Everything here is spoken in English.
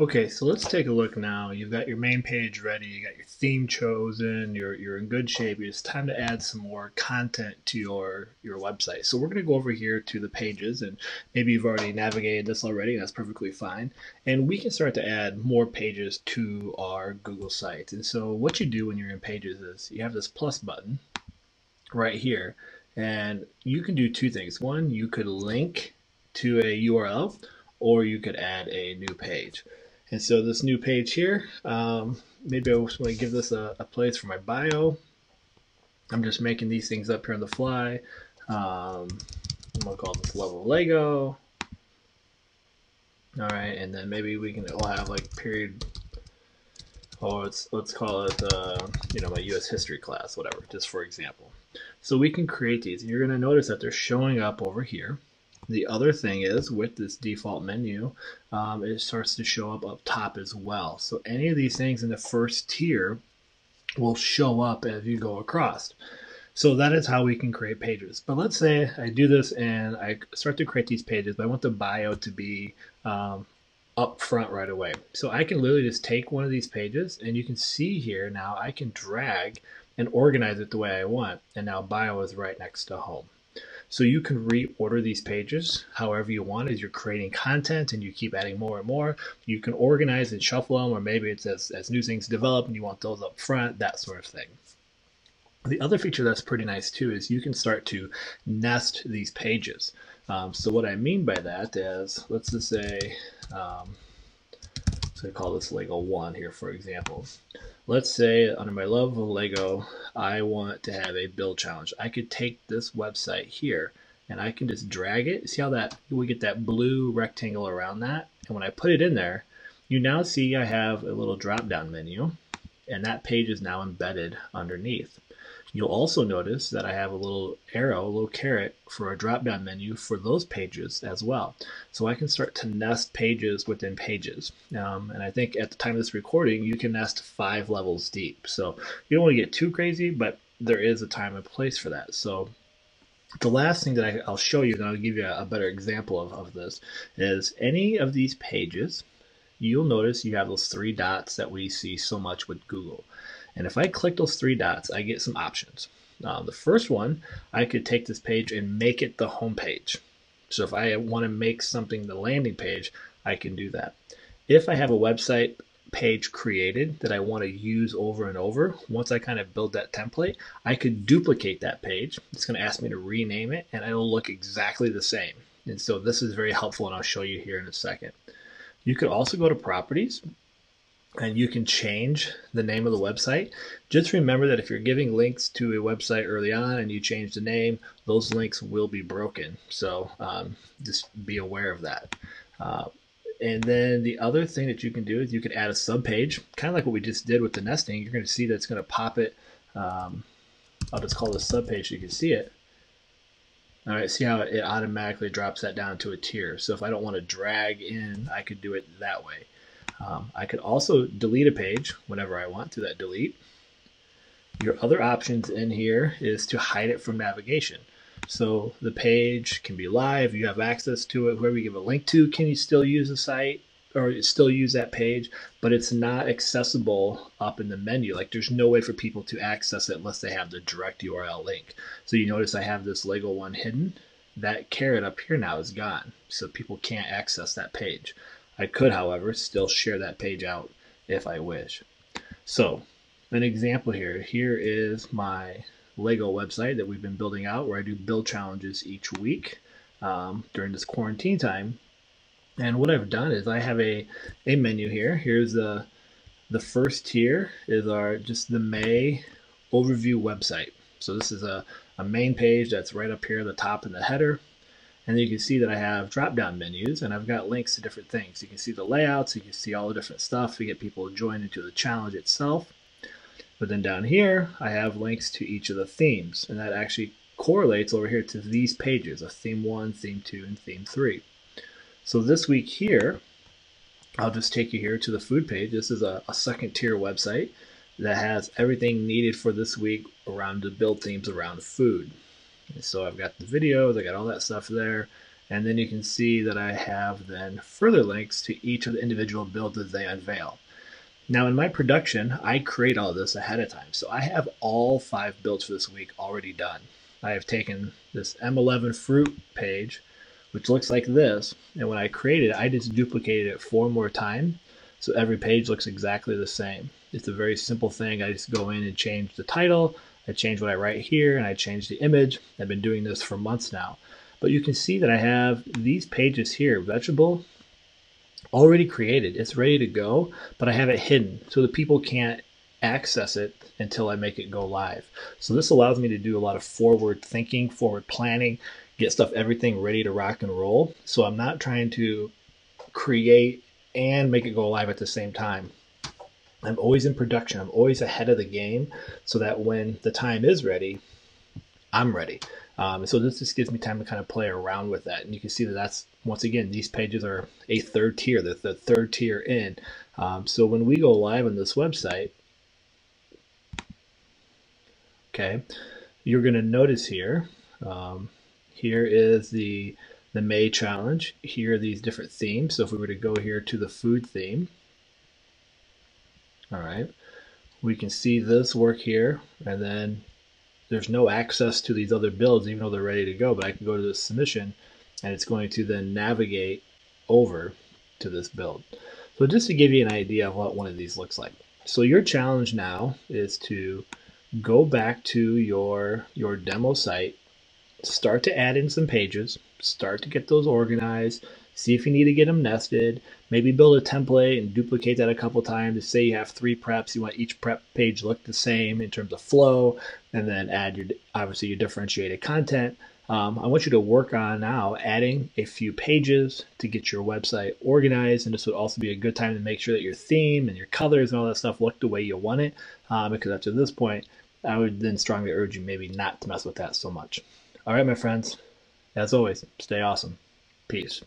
Okay, so let's take a look now. You've got your main page ready, you got your theme chosen, you're, you're in good shape. It's time to add some more content to your, your website. So we're going to go over here to the pages, and maybe you've already navigated this already, that's perfectly fine. And we can start to add more pages to our Google site. And so what you do when you're in pages is you have this plus button right here, and you can do two things. One, you could link to a URL, or you could add a new page. And so this new page here, um, maybe I just want to give this a, a, place for my bio. I'm just making these things up here on the fly. Um, I'm gonna call this level Lego. All right, and then maybe we can we'll have like period. Oh, let's let's call it uh, you know my U.S. history class, whatever, just for example. So we can create these, and you're gonna notice that they're showing up over here. The other thing is with this default menu, um, it starts to show up up top as well. So any of these things in the first tier will show up as you go across. So that is how we can create pages. But let's say I do this and I start to create these pages, but I want the bio to be um, up front right away. So I can literally just take one of these pages and you can see here now I can drag and organize it the way I want. And now bio is right next to home. So you can reorder these pages however you want as you're creating content and you keep adding more and more. You can organize and shuffle them, or maybe it's as, as new things develop and you want those up front, that sort of thing. The other feature that's pretty nice too is you can start to nest these pages. Um, so what I mean by that is, let's just say, um, so I call this Lego 1 here, for example. Let's say under my love of Lego, I want to have a build challenge. I could take this website here and I can just drag it. See how that we get that blue rectangle around that? And when I put it in there, you now see I have a little drop down menu and that page is now embedded underneath. You'll also notice that I have a little arrow, a little caret for a drop down menu for those pages as well. So I can start to nest pages within pages. Um, and I think at the time of this recording, you can nest five levels deep. So you don't want to get too crazy, but there is a time and place for that. So the last thing that I, will show you, and I'll give you a, a better example of, of this, is any of these pages, you'll notice you have those three dots that we see so much with Google. And if I click those three dots, I get some options. Uh, the first one, I could take this page and make it the home page. So if I want to make something the landing page, I can do that. If I have a website page created that I want to use over and over, once I kind of build that template, I could duplicate that page. It's going to ask me to rename it and it'll look exactly the same. And so this is very helpful and I'll show you here in a second. You could also go to properties and you can change the name of the website. Just remember that if you're giving links to a website early on and you change the name, those links will be broken. So um, just be aware of that. Uh, and then the other thing that you can do is you can add a sub page, kind of like what we just did with the nesting. You're going to see that it's going to pop it. Um, I'll just call this sub page so you can see it. All right, see how it automatically drops that down to a tier. So if I don't want to drag in, I could do it that way. Um, I could also delete a page whenever I want to that delete. Your other options in here is to hide it from navigation. So the page can be live, you have access to it, whoever you give a link to can you still use the site or still use that page, but it's not accessible up in the menu. Like there's no way for people to access it unless they have the direct URL link. So you notice I have this Lego one hidden. That caret up here now is gone, so people can't access that page. I could, however, still share that page out if I wish. So, an example here. Here is my Lego website that we've been building out where I do build challenges each week um, during this quarantine time. And what I've done is I have a, a menu here. Here's the, the first tier is our just the May overview website. So this is a, a main page that's right up here at the top in the header. And then you can see that I have drop down menus and I've got links to different things. You can see the layouts, you can see all the different stuff to get people joined into the challenge itself. But then down here, I have links to each of the themes, and that actually correlates over here to these pages of theme one, theme two, and theme three. So this week here, I'll just take you here to the food page. This is a, a second tier website that has everything needed for this week around the build themes around food. So I've got the videos, I got all that stuff there. And then you can see that I have then further links to each of the individual builds that they unveil. Now in my production, I create all this ahead of time. So I have all five builds for this week already done. I have taken this M11 fruit page, which looks like this. And when I created it, I just duplicated it four more times. So every page looks exactly the same. It's a very simple thing. I just go in and change the title. I change what I write here and I change the image. I've been doing this for months now. But you can see that I have these pages here, vegetable, already created. It's ready to go, but I have it hidden so the people can't access it until I make it go live. So this allows me to do a lot of forward thinking, forward planning, get stuff, everything ready to rock and roll. So I'm not trying to create and make it go live at the same time. I'm always in production. I'm always ahead of the game so that when the time is ready, I'm ready. Um, so this just gives me time to kind of play around with that. And you can see that that's, once again, these pages are a third tier, the, the third tier in. Um, so when we go live on this website, okay, you're going to notice here, um, here is the, the May challenge. Here are these different themes. So if we were to go here to the food theme, all right, we can see this work here. And then there's no access to these other builds, even though they're ready to go. But I can go to the submission, and it's going to then navigate over to this build. So just to give you an idea of what one of these looks like. So your challenge now is to go back to your your demo site, start to add in some pages, start to get those organized, see if you need to get them nested, maybe build a template and duplicate that a couple times. Say you have three preps, you want each prep page look the same in terms of flow, and then add your obviously your differentiated content. Um, I want you to work on now adding a few pages to get your website organized, and this would also be a good time to make sure that your theme and your colors and all that stuff look the way you want it. Uh, because up to this point, I would then strongly urge you maybe not to mess with that so much. All right, my friends. As always, stay awesome. Peace.